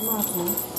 那头。